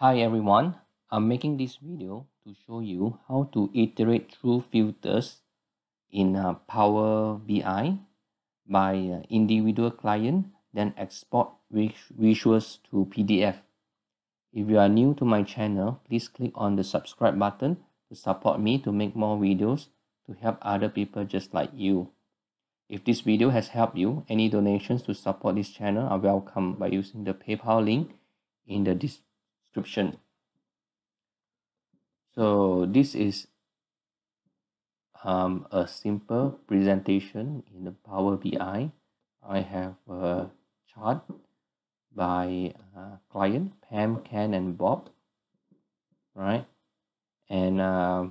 Hi everyone, I'm making this video to show you how to iterate through filters in uh, Power BI by uh, individual client then export visuals to PDF. If you are new to my channel, please click on the subscribe button to support me to make more videos to help other people just like you. If this video has helped you, any donations to support this channel are welcome by using the PayPal link in the description. So this is um, a simple presentation in the Power BI. I have a chart by uh, client Pam, Ken, and Bob, right? And uh,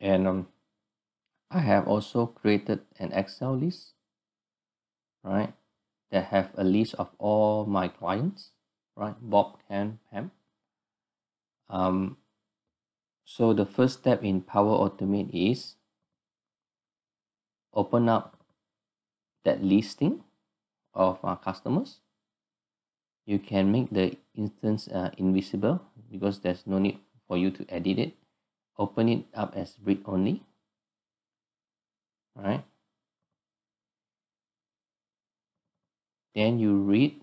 and um, I have also created an Excel list, right, that have a list of all my clients, right, Bob, Ken, Pam. Um, so the first step in Power Automate is open up that listing of our customers. You can make the instance uh, invisible because there's no need for you to edit it. Open it up as read only right then you read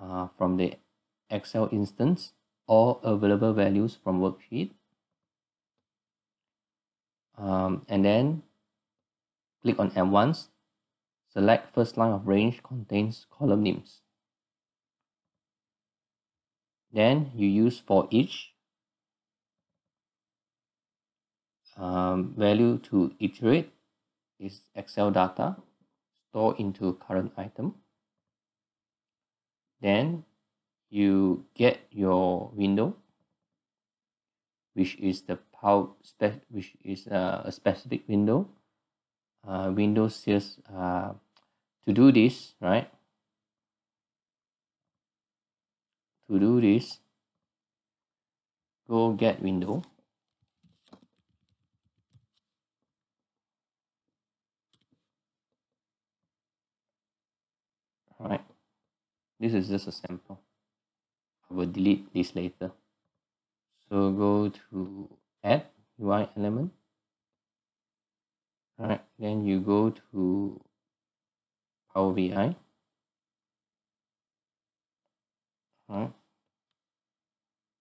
uh, from the Excel instance all available values from worksheet. Um, and then click on advanced select first line of range contains column names. Then you use for each um, value to iterate is Excel data stored into current item. Then you get your window, which is the power spec, which is uh, a specific window. Uh, Windows says uh, to do this, right? To do this, go get window right this is just a sample. I will delete this later. So go to add UI element. All right then you go to Power BI right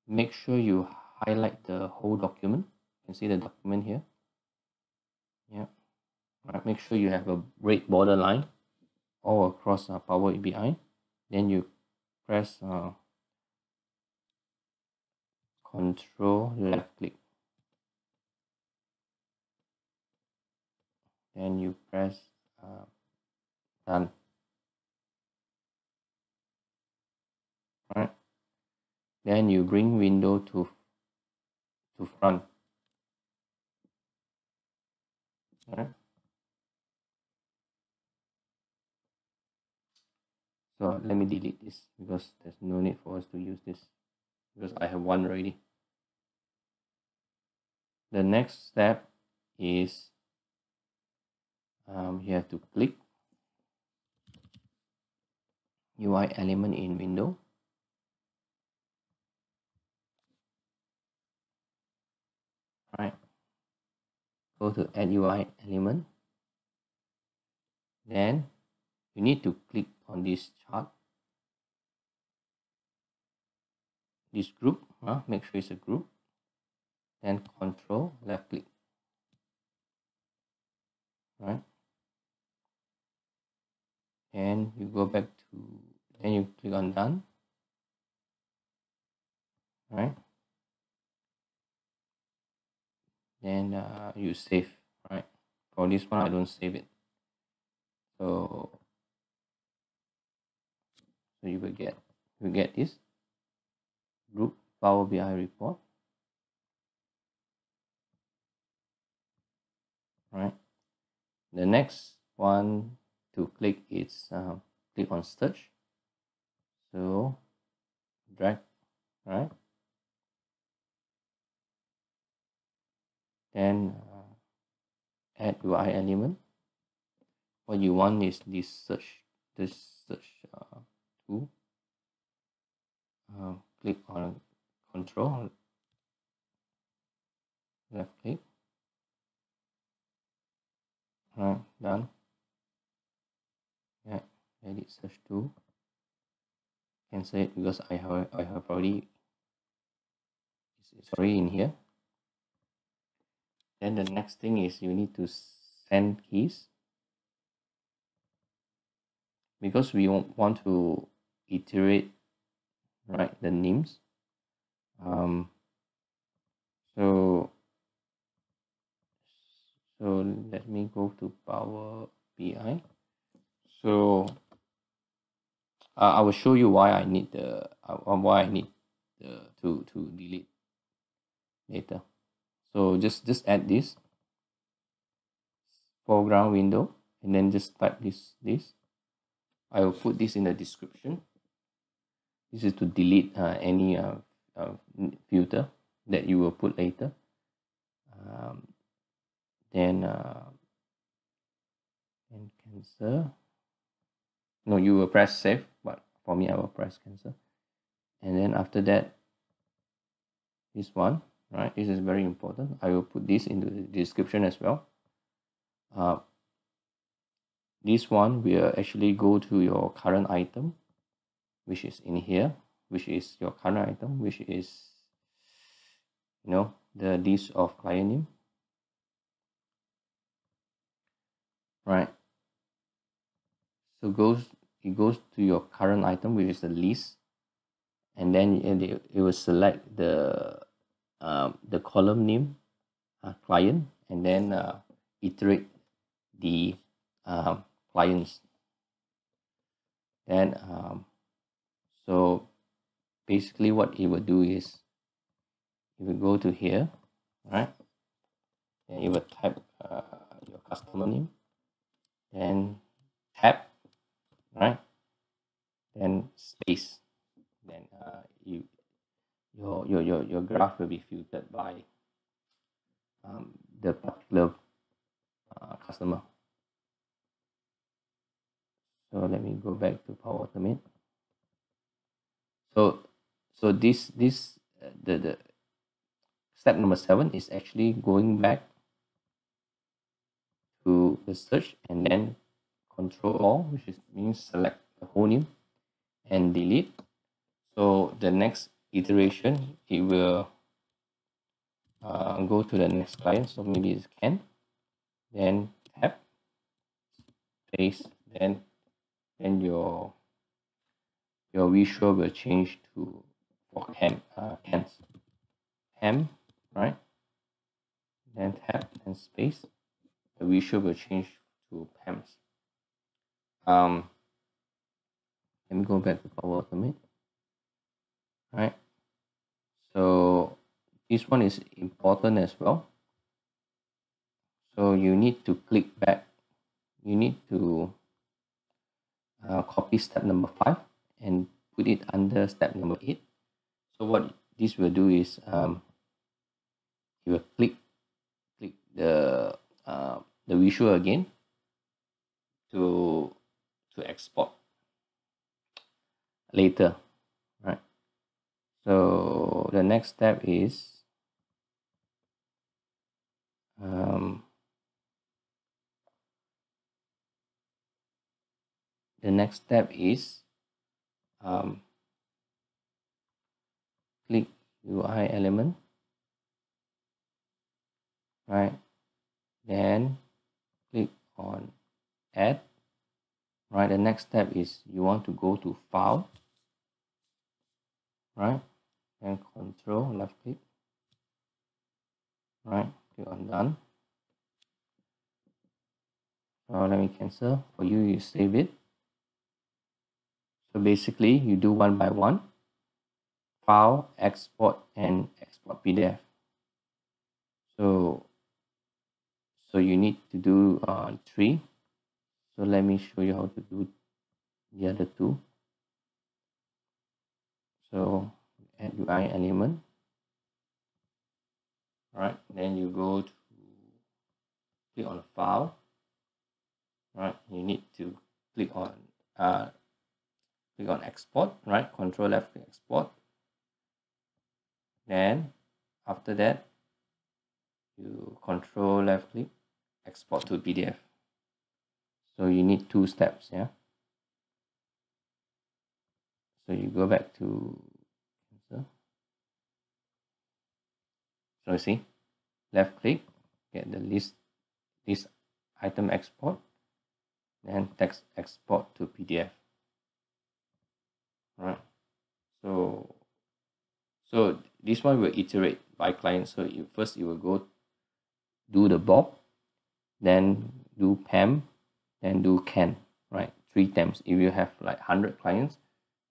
make sure you highlight the whole document. You can see the document here. Yeah. Right make sure you have a red border line all across uh, Power BI. Then you press uh, Control left click. Then you press uh, Done. Right. Then you bring window to to front. Right. Let me delete this because there's no need for us to use this because I have one already. The next step is um, you have to click UI element in window. Right go to add UI element. Then you need to click on this chart. This group uh, make sure it's a group. Then control left click. Right? And you go back to then you click on done. Right? Then uh, you save right? For this one I don't save it. So so you will get you get this group Power BI report. Right. The next one to click is uh, click on search. So drag, right? Then uh, add UI element. What you want is this search, this search uh, tool uh, click on control left click. Right done. Yeah edit search tool. Cancel it because I have I have already it's already in here. Then the next thing is you need to send keys. Because we want to iterate right the names. Um, so so let me go to power bi so uh, i will show you why i need the uh, why i need the to to delete later. So just just add this foreground window and then just type this this. I will put this in the description this is to delete uh, any uh, uh, filter that you will put later. Um, then uh, and cancel. No you will press save but for me I will press cancel. And then after that this one right this is very important. I will put this into the description as well. Uh, this one will actually go to your current item which is in here which is your current item which is you know the list of client name. Right. So goes it goes to your current item which is the list and then it, it will select the um, the column name uh, client and then uh, iterate the uh, clients. Then um, so basically what it will do is it will go to here right? And it will type uh, your customer name. Then tab right? Then space. Then uh, you your, your your your graph will be filtered by um, the particular uh, customer. So let me go back to power automate so so this this uh, the the step number seven is actually going back to the search and then control all which is means select the whole name and delete. So the next iteration it will uh, go to the next client. So maybe it's Ken then tab space then then your your visual will change to for Ken uh, Ken's Ken right? Then tab and space. The visual will change to PAMS. Um let me go back to Power Automate. Right so this one is important as well. So you need to click back. You need to uh, copy step number five and put it under step number 8 so what this will do is um, you will click click the uh, the visual again to to export later right? So the next step is um, the next step is um, click UI element right? Then click on add right? The next step is you want to go to file right? And control left click right? Click on done. So let me cancel. For you you save it so basically you do one by one file export and export pdf so so you need to do uh, three. So let me show you how to do the other two. So add UI element. Right then you go to click on file. Right you need to click on uh, click on export right? Control F export. Then after that you control left click export to pdf so you need two steps yeah? So you go back to so you see left click get the list list item export then text export to pdf right so so this one will iterate by client. So you first you will go do the bob then do pam then do Ken right? Three times if you have like 100 clients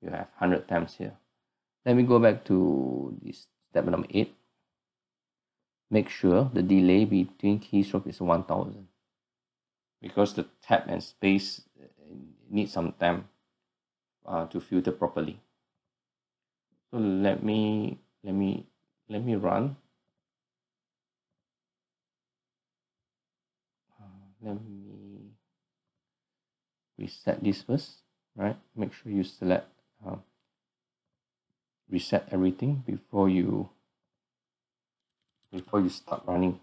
you have 100 times here. Let me go back to this step number 8 make sure the delay between keystroke is 1000 because the tab and space uh, need some time uh, to filter properly. So let me let me let me run. Uh, let me reset this first right? Make sure you select uh, reset everything before you before you start running.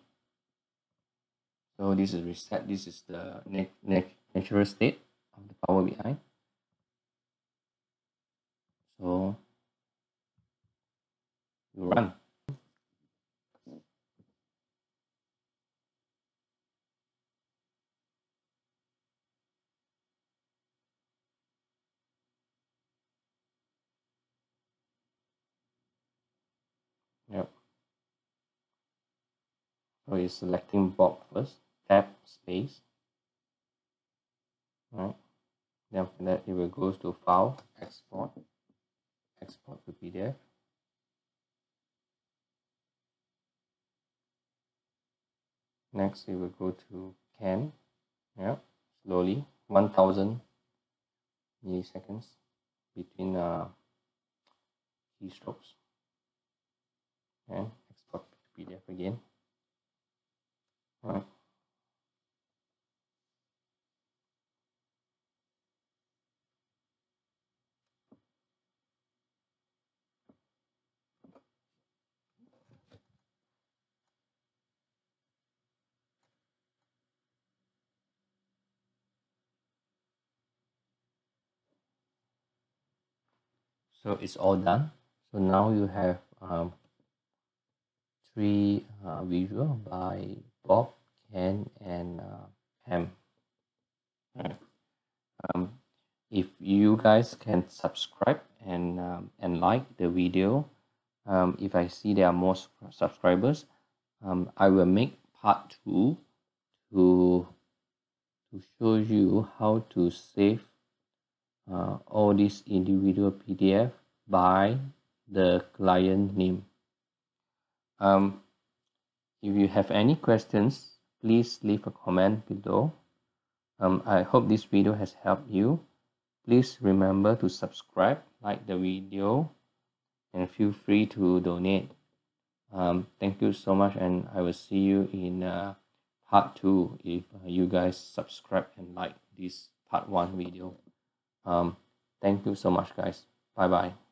So this is reset. This is the natural state of the power bi so you run Yep. So you're selecting Bob first, tap space. Right. Then after that it will go to file, export, export to PDF. Next we will go to Ken, yeah, slowly, 1000 milliseconds between uh, keystrokes and export to PDF again. All right. So it's all done. So now you have um, three uh, visual by Bob, Ken, and uh, Pam. Um, if you guys can subscribe and um, and like the video, um, if I see there are more subscribers, um, I will make part two to to show you how to save uh, all these individual PDF by the client name. Um, if you have any questions, please leave a comment below. Um, I hope this video has helped you. Please remember to subscribe, like the video, and feel free to donate. Um, thank you so much, and I will see you in uh, part 2 if uh, you guys subscribe and like this part 1 video. Um, thank you so much, guys. Bye bye.